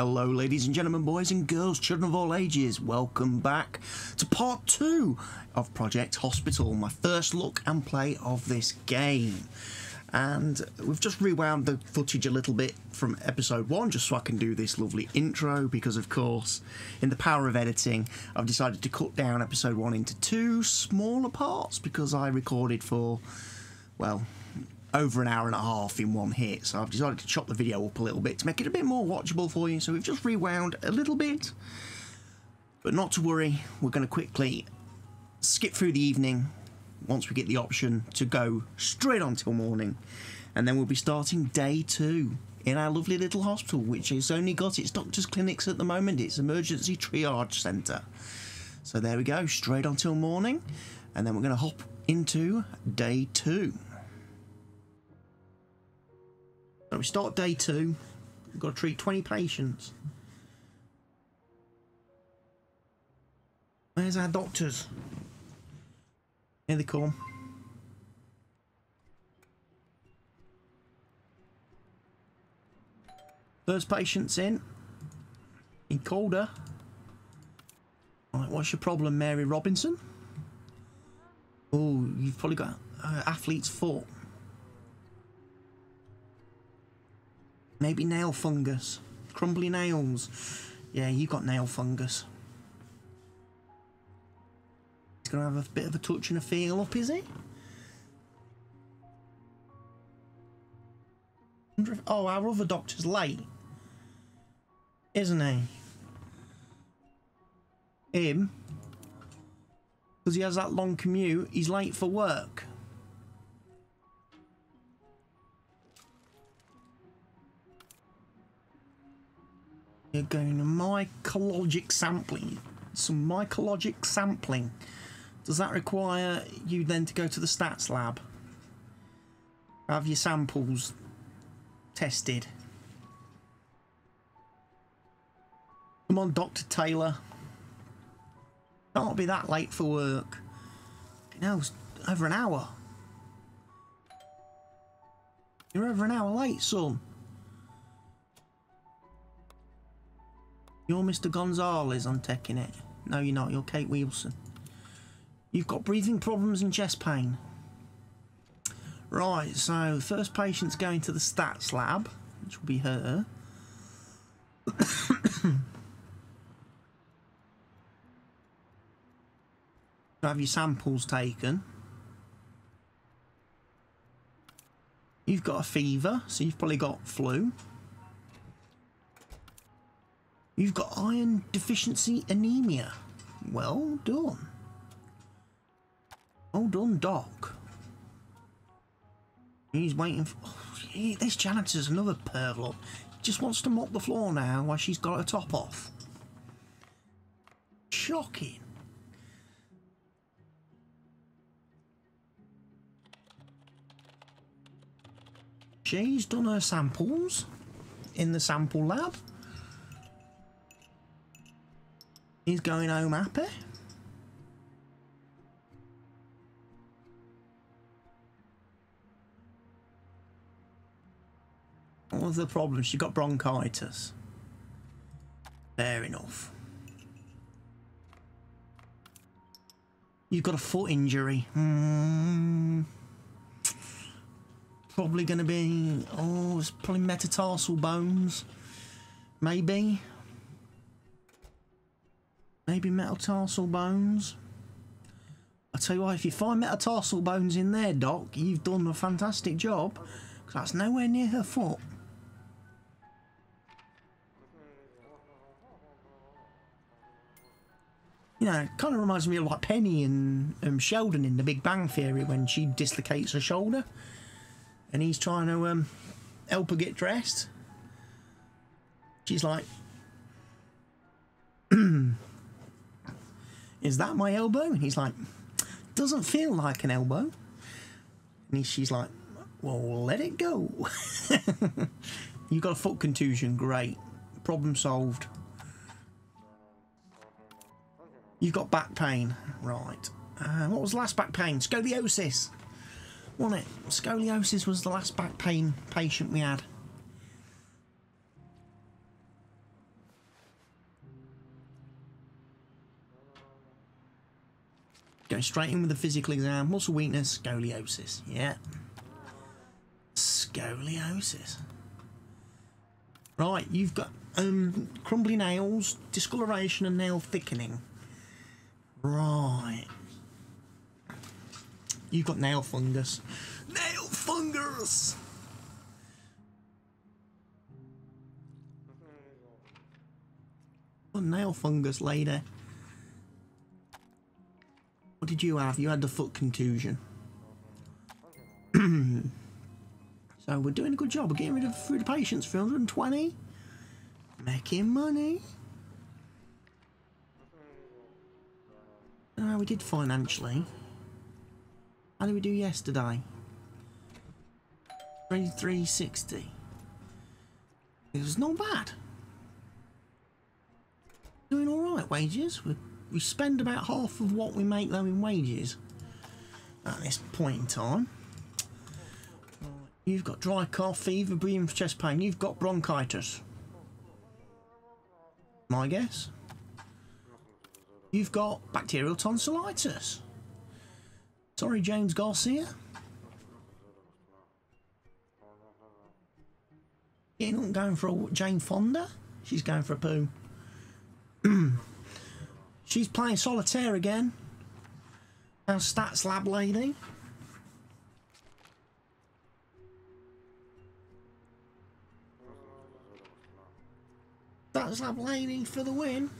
Hello, ladies and gentlemen, boys and girls, children of all ages. Welcome back to part two of Project Hospital, my first look and play of this game. And we've just rewound the footage a little bit from episode one just so I can do this lovely intro because, of course, in the power of editing, I've decided to cut down episode one into two smaller parts because I recorded for, well, over an hour and a half in one hit. So I've decided to chop the video up a little bit to make it a bit more watchable for you. So we've just rewound a little bit. But not to worry, we're going to quickly skip through the evening once we get the option to go straight on till morning. And then we'll be starting day two in our lovely little hospital, which has only got its doctor's clinics at the moment. It's emergency triage centre. So there we go, straight on till morning. And then we're going to hop into day two. So we start day two. We've got to treat 20 patients. Where's our doctors? Here they come. First patient's in. In Calder. Right, what's your problem, Mary Robinson? Oh, you've probably got uh, athlete's foot. Maybe nail fungus. Crumbly nails. Yeah, you got nail fungus. He's going to have a bit of a touch and a feel up, is he? Oh, our other doctor's late. Isn't he? Him? Because he has that long commute, he's late for work. You're going to mycologic sampling. Some mycologic sampling. Does that require you then to go to the stats lab? Have your samples tested? Come on, Dr. Taylor. Can't be that late for work. No, it's over an hour. You're over an hour late, son. You're Mr. Gonzalez, I'm taking it. No, you're not. You're Kate Wilson. You've got breathing problems and chest pain. Right, so first patient's going to the stats lab, which will be her. have your samples taken. You've got a fever, so you've probably got flu. You've got iron deficiency anemia. Well done. Well done, Doc. He's waiting for... Oh, this janitor's another pervert. Just wants to mop the floor now while she's got her top off. Shocking. She's done her samples in the sample lab. He's going home happy. What was the problem? She got bronchitis. Fair enough. You've got a foot injury. Hmm. Probably going to be... Oh, it's probably metatarsal bones. Maybe. Maybe metatarsal bones. I tell you what, if you find metatarsal bones in there, Doc, you've done a fantastic job. Because that's nowhere near her foot. You know, kind of reminds me of like Penny and um, Sheldon in The Big Bang Theory when she dislocates her shoulder. And he's trying to um, help her get dressed. She's like, Is that my elbow? And he's like, Doesn't feel like an elbow. And he, she's like, Well, let it go. you got a foot contusion. Great. Problem solved. You've got back pain. Right. Uh, what was the last back pain? Scoliosis. Wasn't it? Scoliosis was the last back pain patient we had. Go straight in with the physical exam. Muscle weakness, scoliosis. Yeah. Scoliosis. Right, you've got um, crumbly nails, discoloration and nail thickening. Right. You've got nail fungus. Nail fungus! Nail fungus, lady. What did you have? You had the foot contusion. so we're doing a good job. We're getting rid of through the patients for 120. Making money. Uh, we did financially. How did we do yesterday? 2360. It was not bad. Doing alright, wages. We, we spend about half of what we make though in wages at this point in time. You've got dry cough, fever, breathing, chest pain. You've got bronchitis. My guess. You've got bacterial tonsillitis. Sorry, James Garcia. You're not going for a Jane Fonda. She's going for a poo. She's playing solitaire again. Our stats lab lady. Stats lab lady for the win.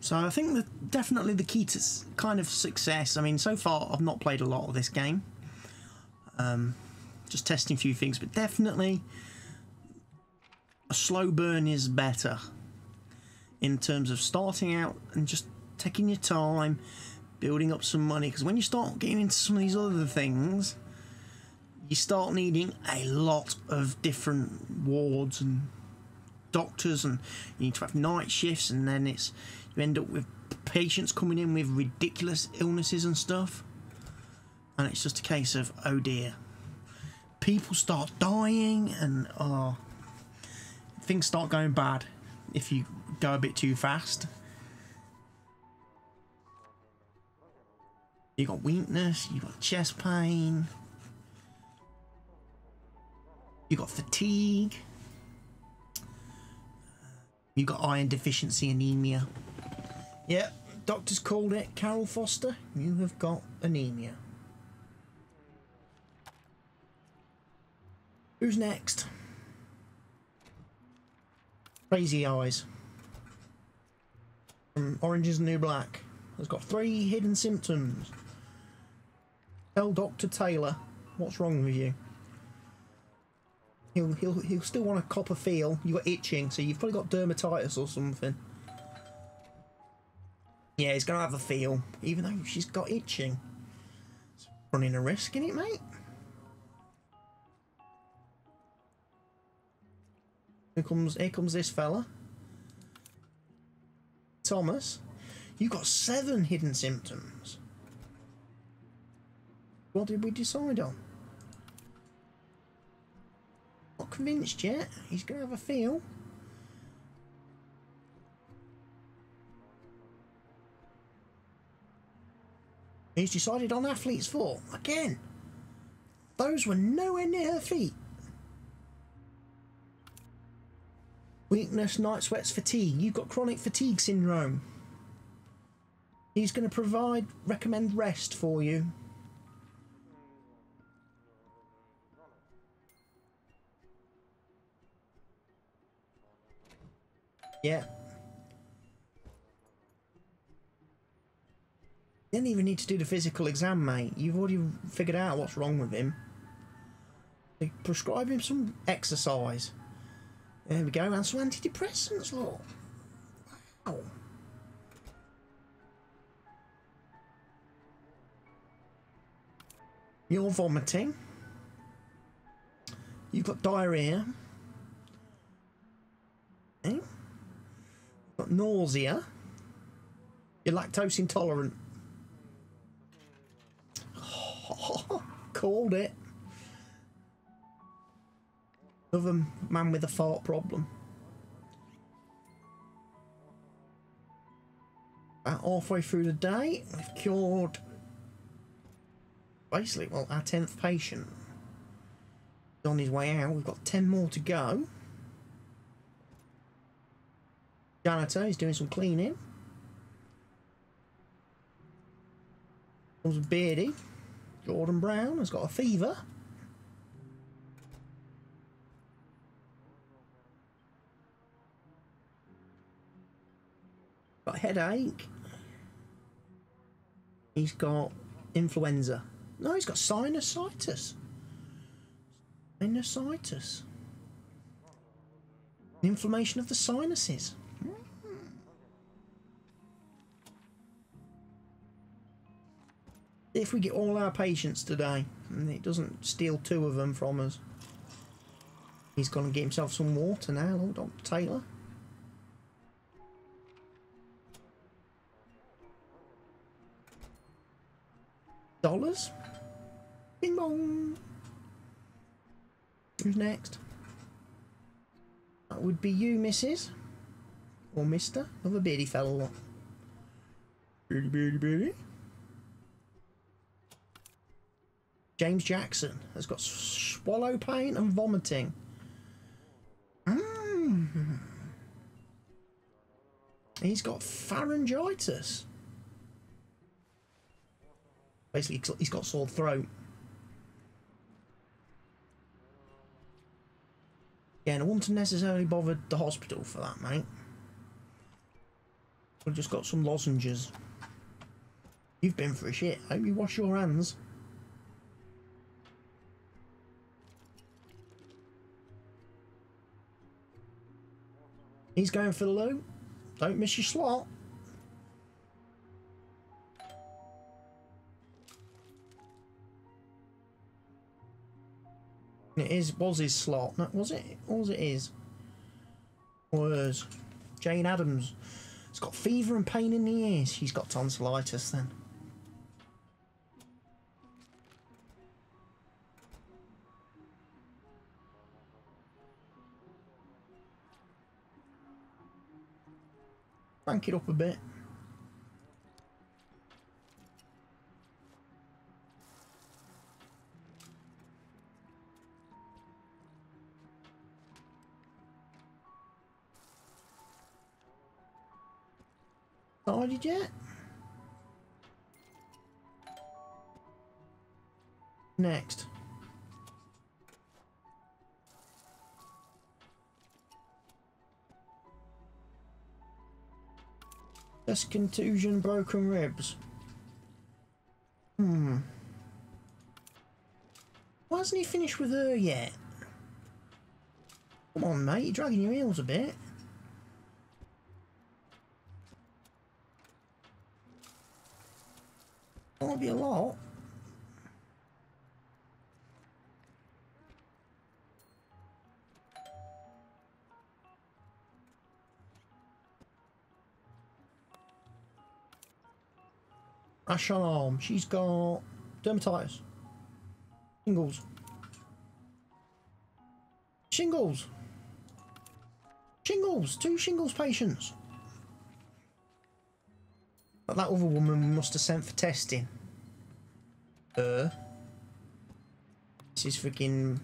So I think that definitely the key to kind of success. I mean, so far I've not played a lot of this game. Um, just testing a few things, but definitely a slow burn is better in terms of starting out and just taking your time, building up some money. Because when you start getting into some of these other things, you start needing a lot of different wards and doctors, and you need to have night shifts, and then it's you end up with patients coming in with ridiculous illnesses and stuff. And it's just a case of, oh dear. People start dying and oh, things start going bad if you go a bit too fast. You got weakness, you got chest pain, you got fatigue, you got iron deficiency anemia. Yep, doctors called it. Carol Foster, you have got anemia. Who's next? Crazy Eyes. From Orange is the New Black. Has got three hidden symptoms. Tell Dr. Taylor what's wrong with you. He'll, he'll, he'll still want a copper feel. You got itching, so you've probably got dermatitis or something. Yeah, he's going to have a feel, even though she's got itching. It's running a risk, in it, mate? Here comes, here comes this fella. Thomas, you've got seven hidden symptoms. What did we decide on? Not convinced yet. He's going to have a feel. He's decided on athlete's foot. Again, those were nowhere near her feet. Weakness, night sweats, fatigue. You've got chronic fatigue syndrome. He's going to provide, recommend rest for you. Yeah. You didn't even need to do the physical exam, mate. You've already figured out what's wrong with him. They prescribe him some exercise. There we go, and some antidepressants, look. Wow. You're vomiting. You've got diarrhea. Okay. You've got nausea. You're lactose intolerant. Called it. Another man with a fart problem. About halfway through the day, we've cured basically, well, our 10th patient. He's on his way out. We've got 10 more to go. Janitor is doing some cleaning. Comes Beardy. Jordan Brown has got a fever. Got headache. He's got influenza. No, he's got sinusitis. Sinusitis. Inflammation of the sinuses. If we get all our patients today, and it doesn't steal two of them from us, he's going to get himself some water now, Dr. Taylor. Dollars? Bing bong. Who's next? That would be you, Mrs. Or Mister. Another beardy fellow. Beardy, beardy, beardy. James Jackson has got swallow pain and vomiting. Mm. He's got pharyngitis. Basically, he's got sore throat. Yeah, and I wouldn't have necessarily bothered the hospital for that, mate. I've just got some lozenges. You've been for a shit. I hope you wash your hands. He's going for the loo. Don't miss your slot. It is was his slot. No, was it? Was it is? Was Jane Adams. It's got fever and pain in the ears. She's got tonsillitis then. Crank it up a bit. Started yet? Next. Chest contusion, broken ribs. Hmm. Why hasn't he finished with her yet? Come on, mate, you're dragging your heels a bit. Can't be a lot. Ash on arm. She's got dermatitis. Shingles. Shingles. Shingles. Two shingles patients. But that other woman must have sent for testing. Uh. This is freaking...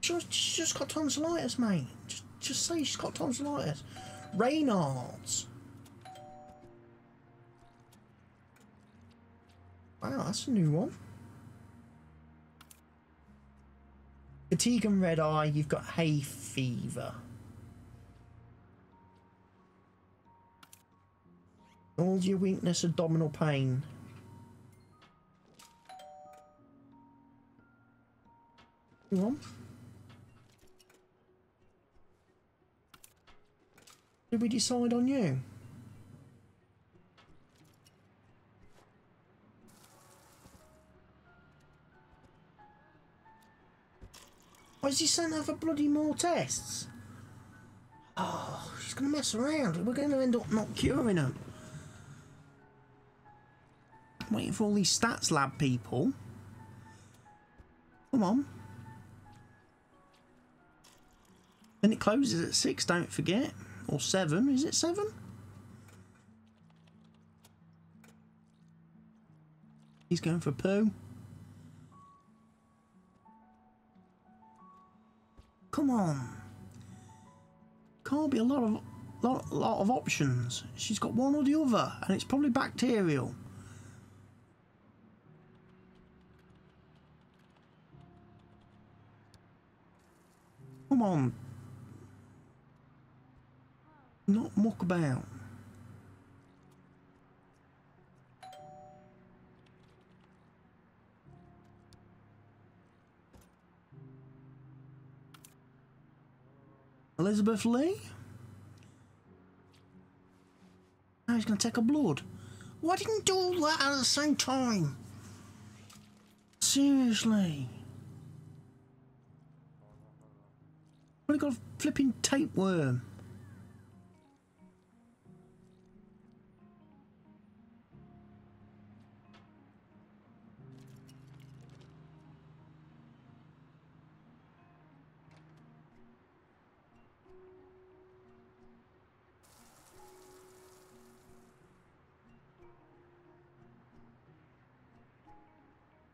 She's just got tonsillitis, mate. Just, just say she's got tonsillitis. Raynaud's. Wow, that's a new one. Fatigue and red eye, you've got hay fever. Your weakness, abdominal pain. Come on. Did we decide on you? Why is he sent over bloody more tests? Oh, she's going to mess around. We're going to end up not curing him. Waiting for all these stats lab people. Come on. Then it closes at six, don't forget. Or seven. Is it seven? He's going for poo. Come on. Can't be a lot of lot, lot of options. She's got one or the other, and it's probably bacterial. Come on. Not muck about. Elizabeth Lee? Now he's going to take her blood. Why didn't do all that at the same time? Seriously. Only got a flipping tapeworm.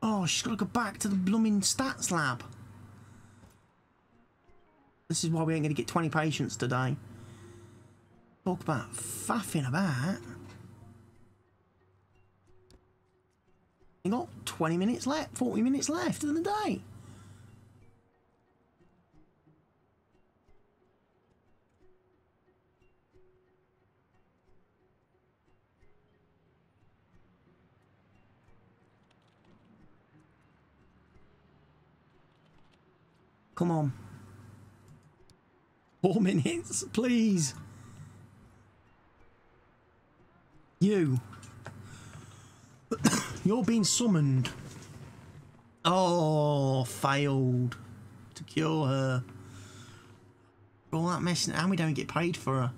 Oh, she's got to go back to the blooming stats lab. This is why we ain't going to get 20 patients today. Talk about faffing about. You got 20 minutes left, 40 minutes left in the day. Come on. Four minutes, please. You. You're being summoned. Oh, failed to cure her. All that mess, and we don't get paid for her.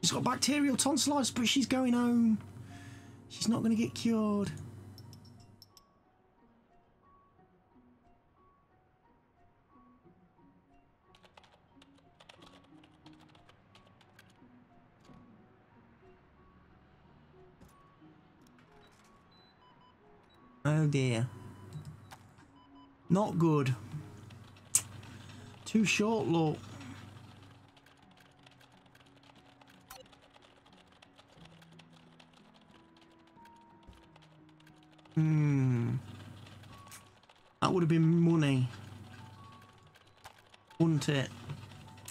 She's got bacterial tonsillitis, but she's going home. She's not going to get cured. Oh dear. Not good. Too short, look. Hmm. That would have been money. Wouldn't it?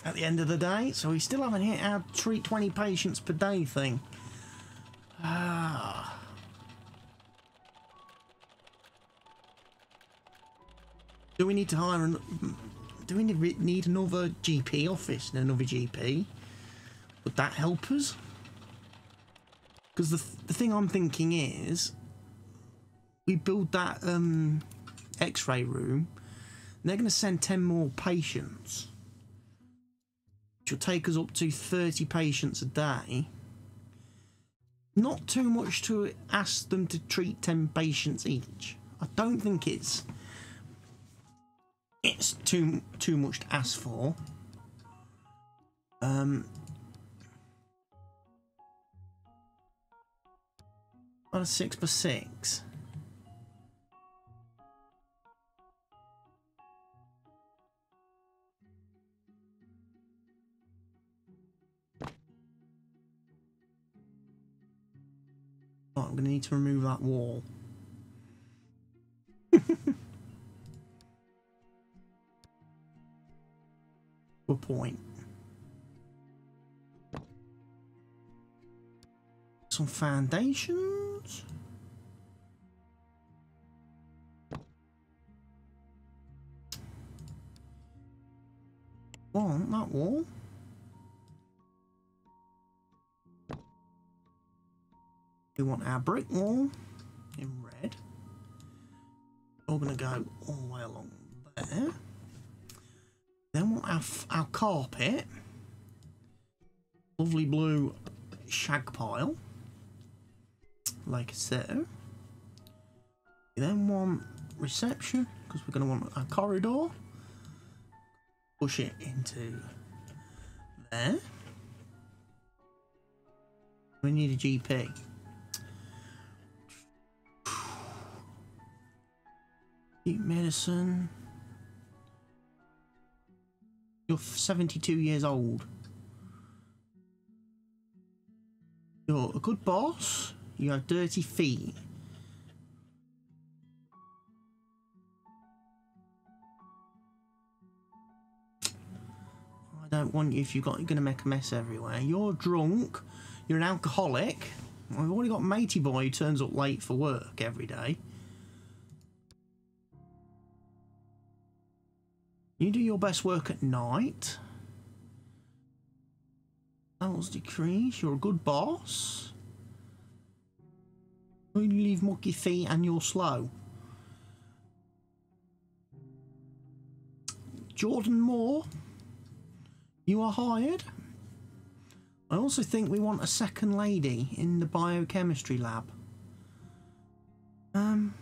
At the end of the day. So we still haven't hit our treat 20 patients per day thing. Do we need to hire an... Do we need another GP office and another GP? Would that help us? Because the, the thing I'm thinking is we build that um, x-ray room, they're going to send 10 more patients, which will take us up to 30 patients a day. Not too much to ask them to treat 10 patients each. I don't think it's it's too too much to ask for. Um, on a six per six. Oh, I'm going to need to remove that wall. point. Some foundations. Want that wall. We want our brick wall in red. We're going to go all the way along there. Then we'll have our carpet lovely blue shag pile, like so. You then want reception, because we're going to want a corridor. Push it into there. We need a GP. Eat medicine. You're 72 years old. You're a good boss. You have dirty feet. I don't want you if you're gonna make a mess everywhere. You're drunk. You're an alcoholic. We've already got Matey Boy who turns up late for work every day. Your best work at night. Levels decrease. You're a good boss. You leave mucky feet and you're slow. Jordan Moore. You are hired. I also think we want a second lady in the biochemistry lab. Um.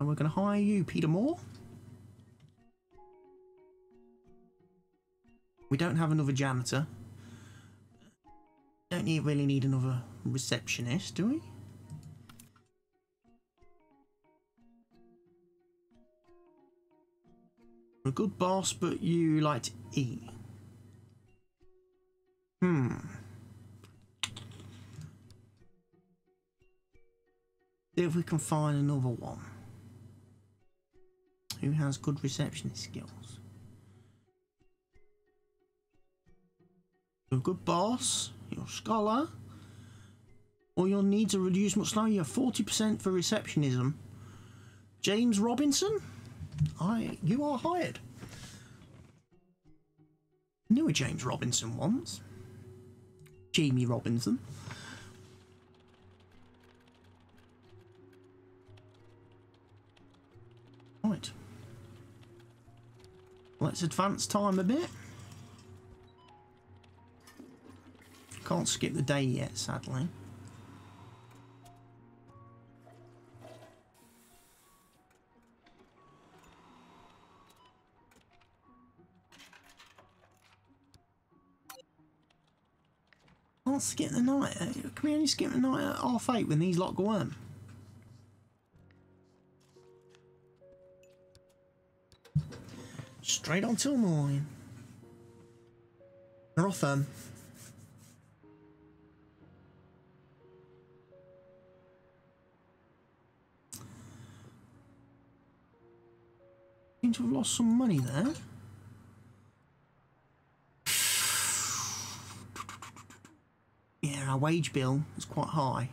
And we're going to hire you, Peter Moore. We don't have another janitor. Don't need, really need another receptionist, do we? A good boss, but you like to eat. Hmm. See if we can find another one who has good receptionist skills. You're a good boss, you're a scholar, or your needs are reduced much lower. You have 40% for receptionism. James Robinson, I you are hired. knew a James Robinson once. Jamie Robinson. Right. Let's advance time a bit. Can't skip the day yet, sadly. Skip the night. Can we only skip the night at half eight when these lot go home? Straight on till morning. They're off then. Seem to have lost some money there. Our wage bill is quite high,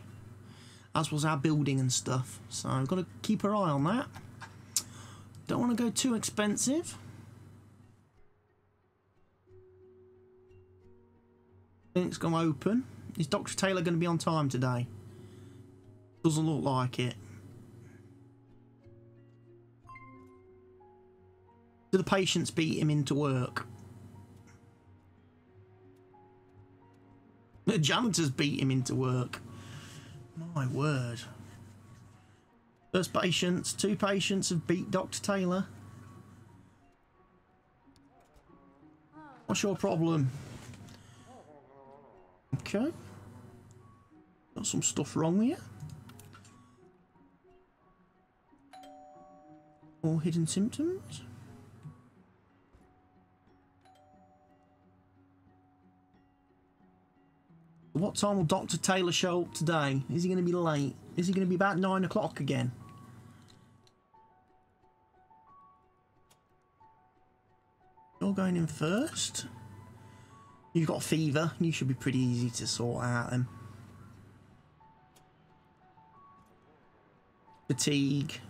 as was our building and stuff. So I've got to keep our eye on that. Don't want to go too expensive. It's going to open. Is Dr. Taylor going to be on time today? Doesn't look like it. Do the patients beat him into work? The janitors beat him into work. My word. First patients, two patients have beat Dr. Taylor. What's your problem? Okay. Got some stuff wrong here. Or hidden symptoms. What time will Dr. Taylor show up today? Is he going to be late? Is he going to be about 9 o'clock again? You're going in first. You've got fever. You should be pretty easy to sort out then. Fatigue.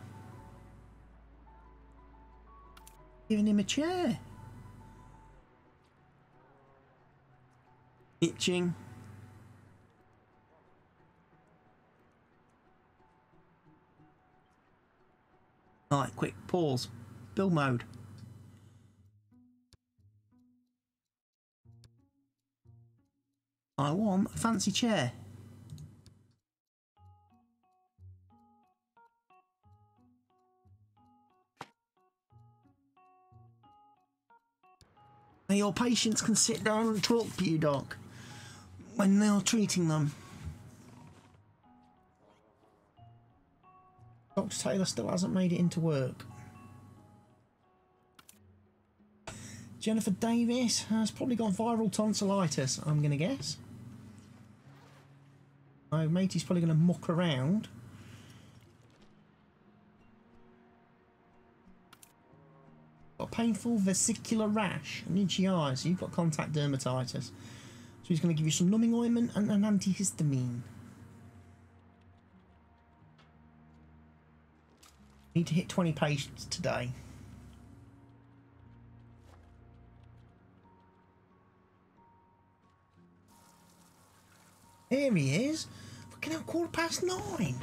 Giving him a chair. Itching. Alright, quick, pause. Build mode. I want a fancy chair. Now your patients can sit down and talk to you, Doc, when they are treating them. Dr. Taylor still hasn't made it into work. Jennifer Davis has probably got viral tonsillitis, I'm going to guess. My matey's probably going to muck around. Got a painful vesicular rash and itchy eyes. So you've got contact dermatitis. So he's going to give you some numbing ointment and an antihistamine. Need to hit 20 patients today. Here he is. Fucking hell, quarter past nine.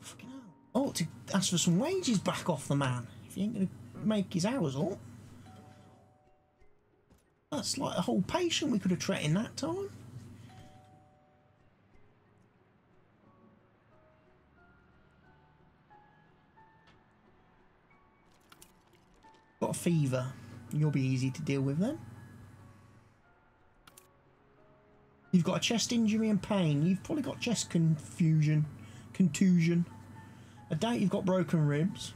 Fucking hell. Oh, to ask for some wages back off the man. If he ain't going to make his hours up. That's like a whole patient we could have treated in that time. Got a fever. You'll be easy to deal with then. You've got a chest injury and pain. You've probably got chest confusion, contusion. I doubt you've got broken ribs.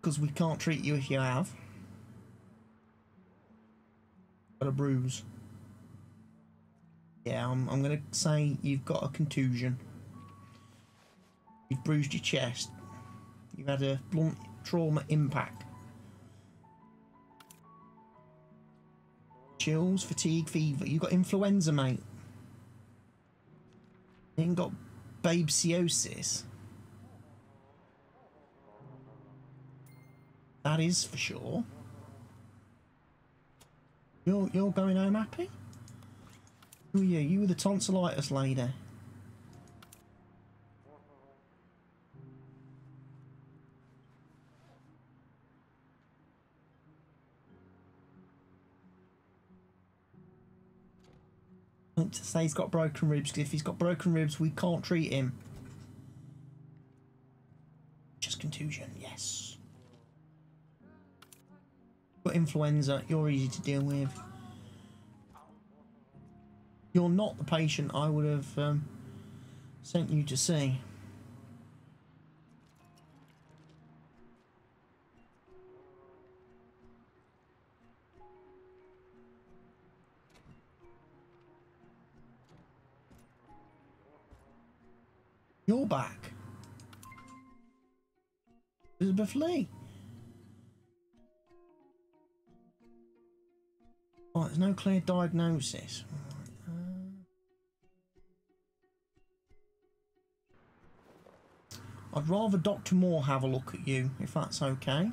Because we can't treat you if you have. Got a bruise. Yeah, I'm, I'm going to say you've got a contusion. You've bruised your chest. You've had a blunt trauma impact. Chills, fatigue, fever. You got influenza, mate. You ain't got babesiosis. That is for sure. You're you're going home happy? Oh yeah, you? Were the tonsillitis lady. To say he's got broken ribs because if he's got broken ribs, we can't treat him. Just contusion, yes. Got influenza, you're easy to deal with. You're not the patient I would have um, sent you to see. You're back. Elizabeth Lee. Oh, there's no clear diagnosis. Uh, I'd rather Dr. Moore have a look at you, if that's okay.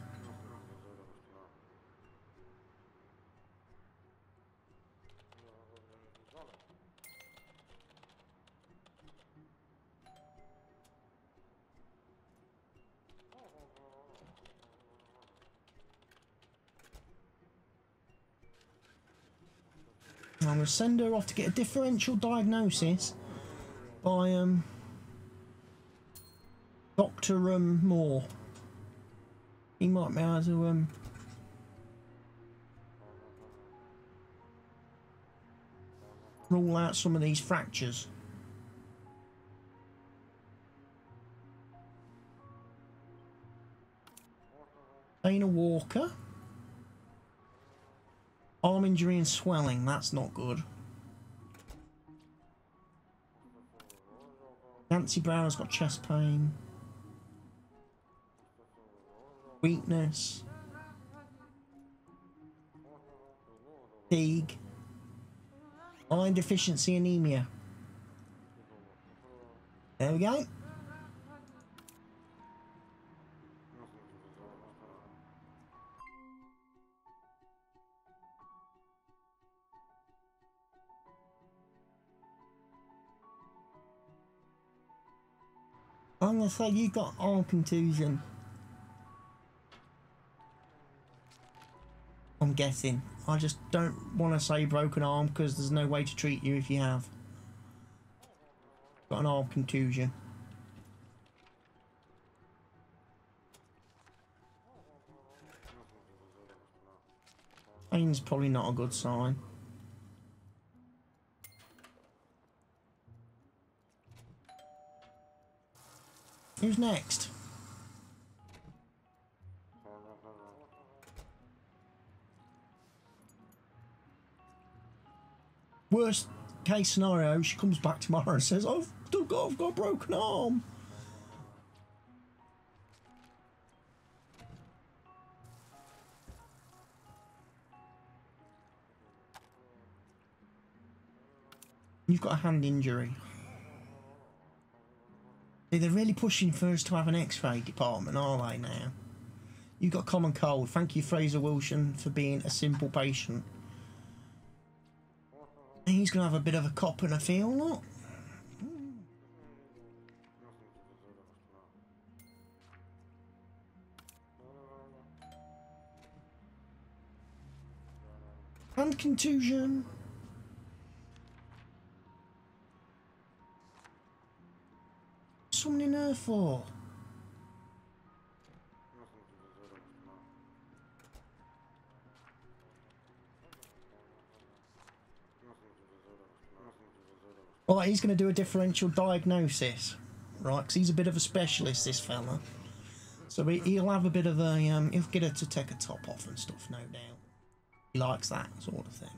Send her off to get a differential diagnosis by um, Dr. Um, Moore. He might be able to um, rule out some of these fractures. Dana Walker. Arm injury and swelling, that's not good. Nancy Brown's got chest pain. Weakness. Fatigue. Iron deficiency anemia. There we go. Gonna say you got arm contusion. I'm guessing. I just don't want to say broken arm because there's no way to treat you if you have. Got an arm contusion. Pain's probably not a good sign. Who's next? Worst case scenario, she comes back tomorrow and says, I've got, I've got a broken arm. You've got a hand injury. They're really pushing for us to have an x-ray department, are they now? You've got common cold. Thank you, Fraser Wilson, for being a simple patient. He's going to have a bit of a cop and a feel, look. Hand contusion. Her for? Right, he's going to do a differential diagnosis, right? Because he's a bit of a specialist, this fella. So he, will have a bit of a, um, he'll get her to take a top off and stuff, no doubt. He likes that sort of thing.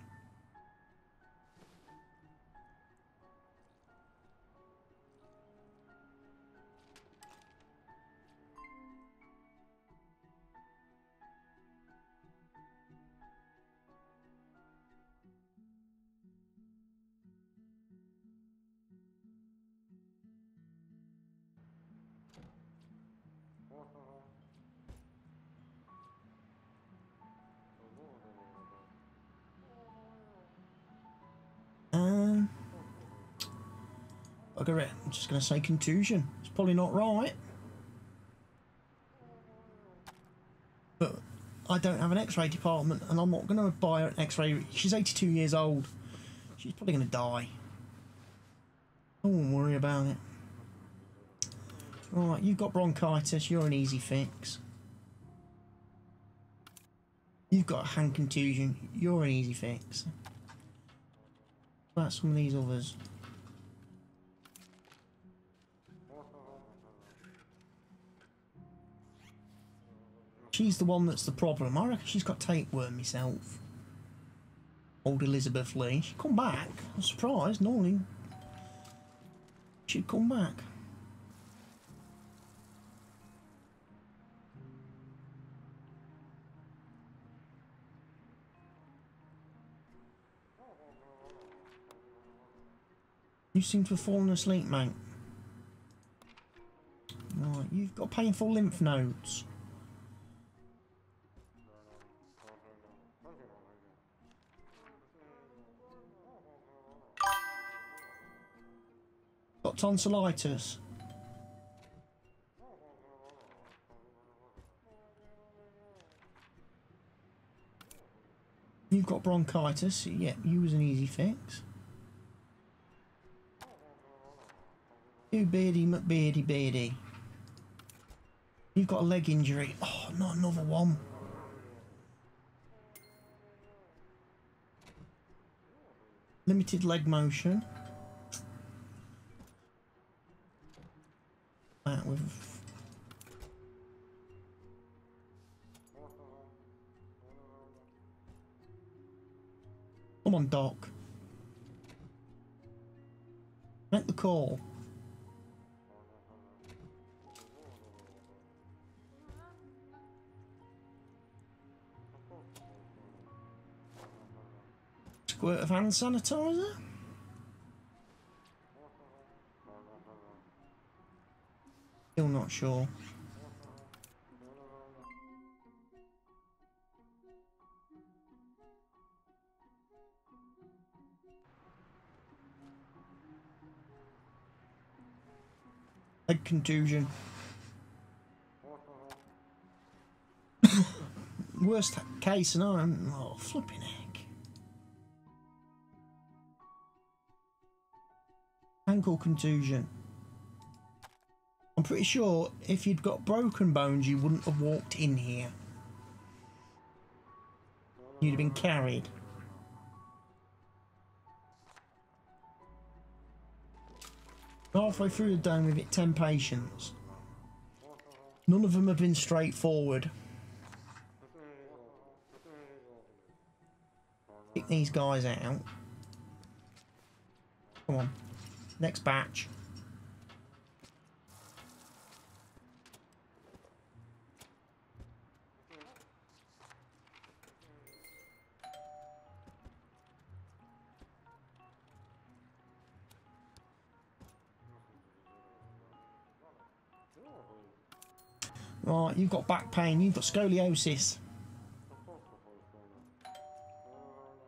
Bugger it. I'm just going to say contusion. It's probably not right. But I don't have an x-ray department and I'm not going to buy her an x-ray. She's 82 years old. She's probably going to die. I won't worry about it. Alright, you've got bronchitis. You're an easy fix. You've got a hand contusion. You're an easy fix about some of these others? She's the one that's the problem. I reckon she's got tapeworm myself. Old Elizabeth Lee. She'd come back. I'm surprised. Normally she'd come back. You seem to have fallen asleep, mate. Right, you've got painful lymph nodes. Tonsillitis. You've got bronchitis. Yeah, you was an easy fix. You beardy McBeardy beardy. You've got a leg injury. Oh, not another one. Limited leg motion. That with Come on, Doc. Make the call. squirt of hand sanitizer. Still not sure. Head contusion. Worst case scenario. Oh, flipping heck. Ankle contusion. I'm pretty sure if you'd got broken bones, you wouldn't have walked in here. You'd have been carried. Halfway through the dome, we've hit 10 patients. None of them have been straightforward. Pick these guys out. Come on. Next batch. You've got back pain, you've got scoliosis.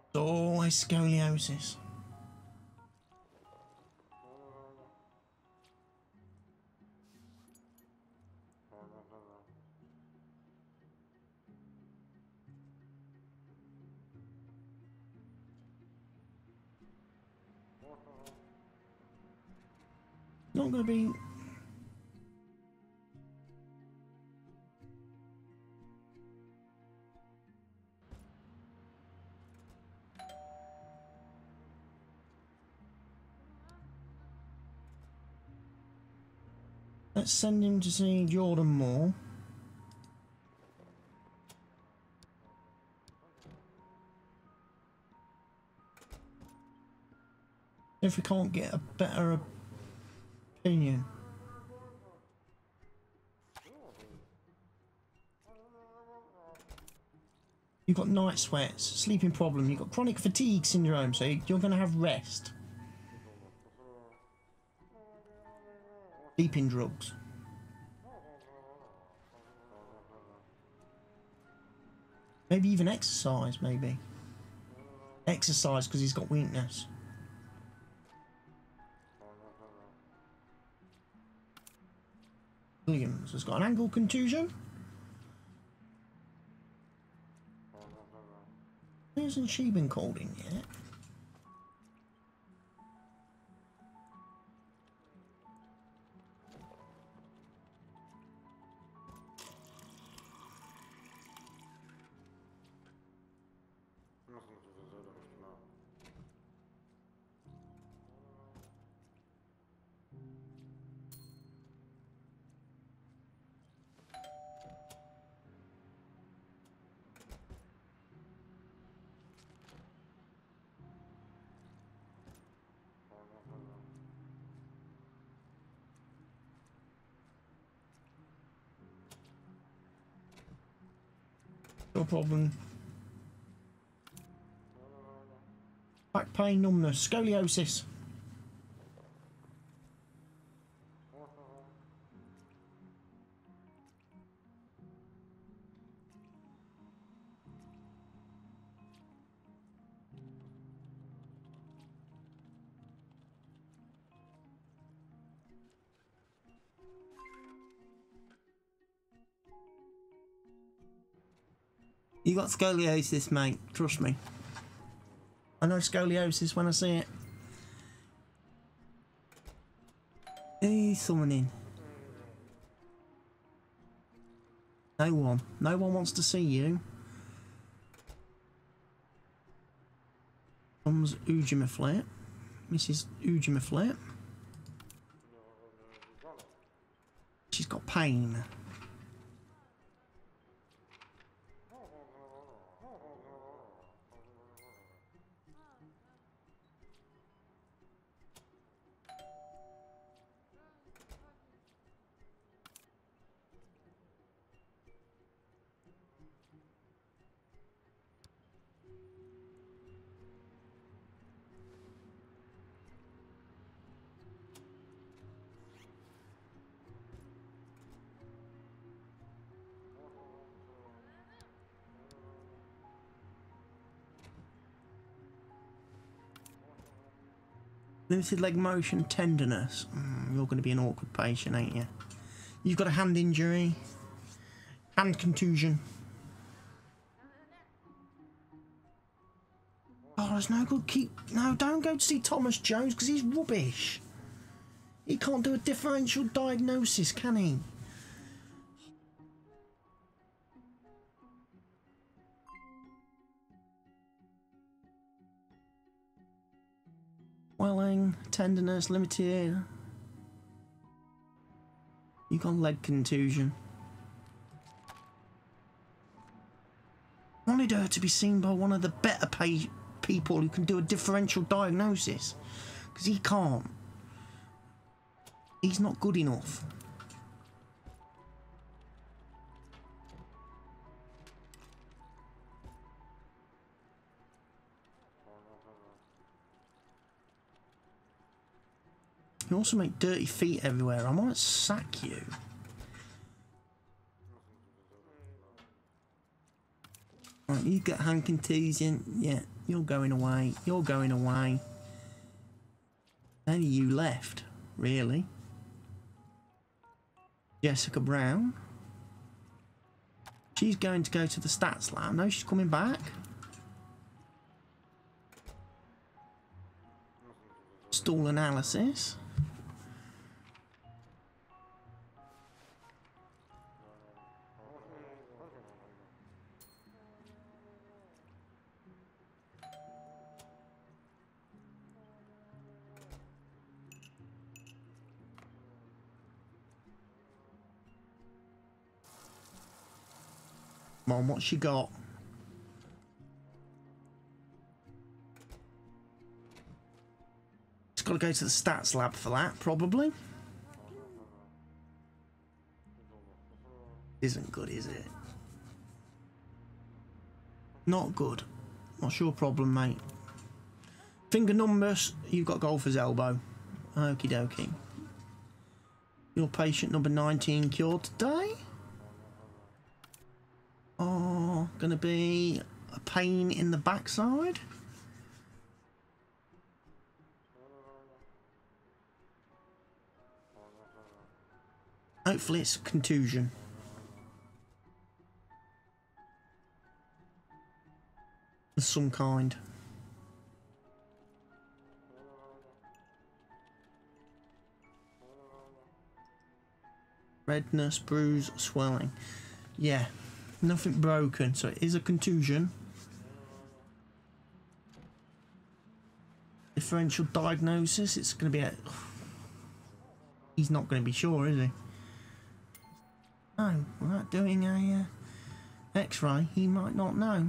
It's always scoliosis. Let's send him to see Jordan Moore. If we can't get a better opinion. You've got night sweats, sleeping problem, you've got chronic fatigue syndrome, so you're going to have rest. Sleeping drugs. Maybe even exercise, maybe. Exercise because he's got weakness. Williams has got an ankle contusion. Hasn't she been called in yet? Problem. Back pain, numbness, scoliosis. You got scoliosis, mate. Trust me. I know scoliosis when I see it. Someone in. No one. No one wants to see you. Comes Ujima Mrs. Ujima She's got pain. Limited leg motion, tenderness. Mm, you're going to be an awkward patient, ain't you? You've got a hand injury, hand contusion. Oh, it's no good. Keep no. Don't go to see Thomas Jones because he's rubbish. He can't do a differential diagnosis, can he? Tenderness, limited. You got leg contusion. Wanted her to be seen by one of the better paid people who can do a differential diagnosis. Because he can't. He's not good enough. You also make dirty feet everywhere. I might sack you. Right, you get hand contusion. Yeah, you're going away. You're going away. Only you left, really. Jessica Brown. She's going to go to the stats lab. No, she's coming back. Stool analysis. Come on, what she got? Just got to go to the stats lab for that, probably. Isn't good, is it? Not good. What's your problem, mate? Finger numbness, you've got golfer's elbow. Okie dokie. Your patient number 19 cured today? Oh, gonna be a pain in the backside? Hopefully it's contusion. Of some kind. Redness, bruise, swelling. Yeah, nothing broken, so it is a contusion. Differential diagnosis, it's going to be a... He's not going to be sure, is he? No, without doing a uh, x-ray, he might not know.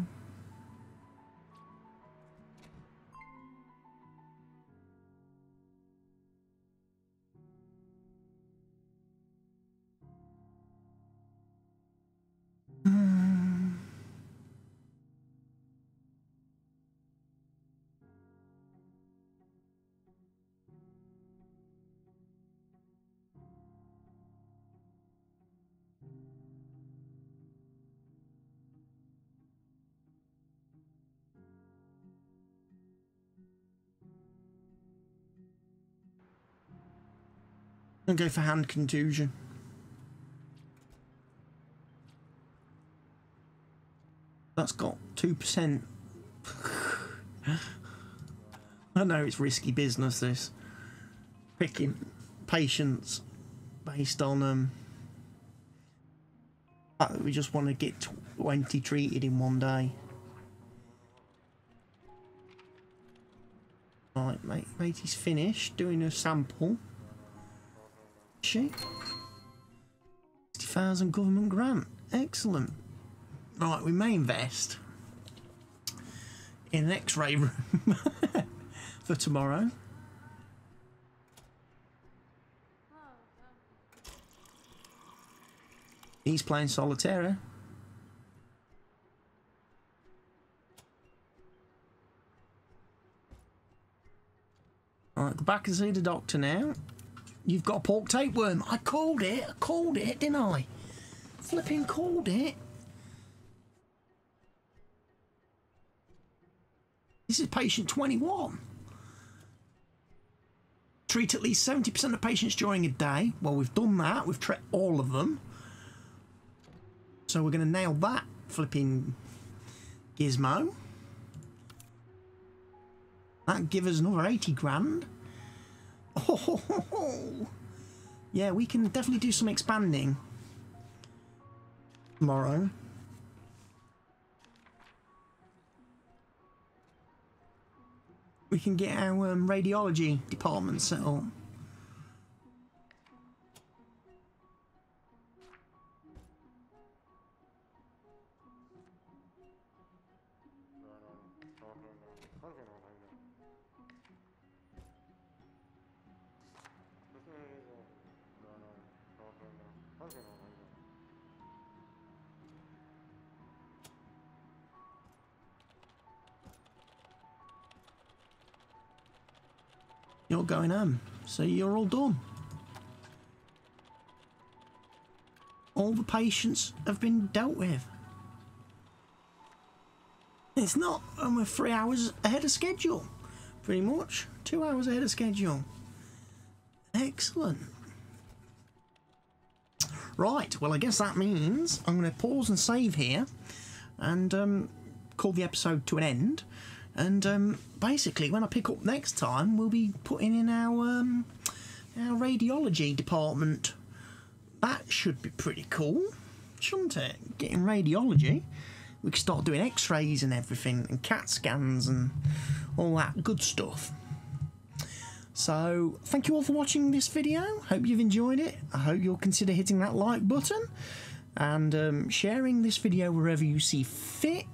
I'm gonna go for hand contusion. That's got 2%. I know it's risky business, this. Picking patients based on um, that we just want to get 20 treated in one day. Right, mate, mate, he's finished doing a sample. She 60,000 government grant. Excellent. Right, we may invest in an x-ray room for tomorrow. He's playing solitaire. Alright, go back and see the doctor now. You've got a pork tapeworm. I called it. I called it, didn't I? Flipping called it. This is patient 21. treat at least 70% of patients during a day. Well, we've done that. We've treated all of them. So we're going to nail that flipping gizmo. That give us another 80 grand. Oh, yeah, we can definitely do some expanding tomorrow. we can get our um, radiology department set up. You're going home, so you're all done. All the patients have been dealt with. It's not, um, we're three hours ahead of schedule, pretty much. Two hours ahead of schedule. Excellent. Right, well, I guess that means I'm going to pause and save here and um, call the episode to an end. And um, basically, when I pick up next time, we'll be putting in our um, our radiology department. That should be pretty cool, shouldn't it? Getting radiology, we can start doing X-rays and everything, and CAT scans and all that good stuff. So, thank you all for watching this video. Hope you've enjoyed it. I hope you'll consider hitting that like button and um, sharing this video wherever you see fit.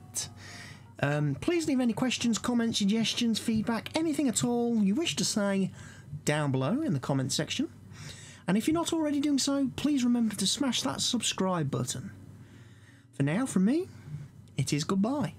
Um, please leave any questions, comments, suggestions, feedback, anything at all you wish to say down below in the comment section. And if you're not already doing so, please remember to smash that subscribe button. For now, from me, it is goodbye.